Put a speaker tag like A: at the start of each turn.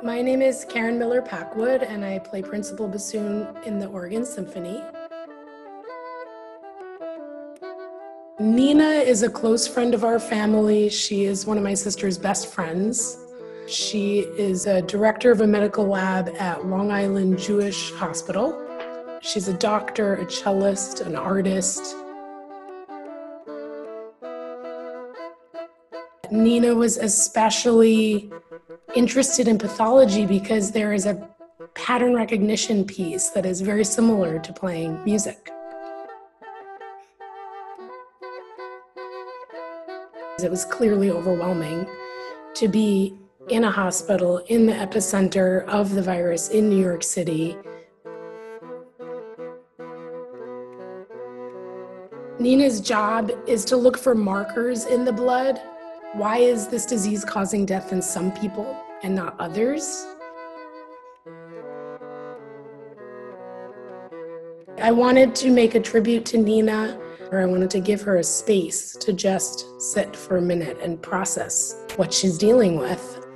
A: My name is Carin Miller Packwood, and I play principal bassoon in the Oregon Symphony. Nina is a close friend of our family. She is one of my sister's best friends. She is a director of a medical lab at Long Island Jewish Hospital. She's a doctor, a cellist, an artist. Nina was especially interested in pathology because there is a pattern recognition piece that is very similar to playing music. It was clearly overwhelming to be in a hospital in the epicenter of the virus in New York City. Nina's job is to look for markers in the blood. Why is this disease causing death in some people and not others? I wanted to make a tribute to Nina or I wanted to give her a space to just sit for a minute and process what she's dealing with.